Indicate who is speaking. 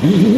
Speaker 1: Mm-hmm.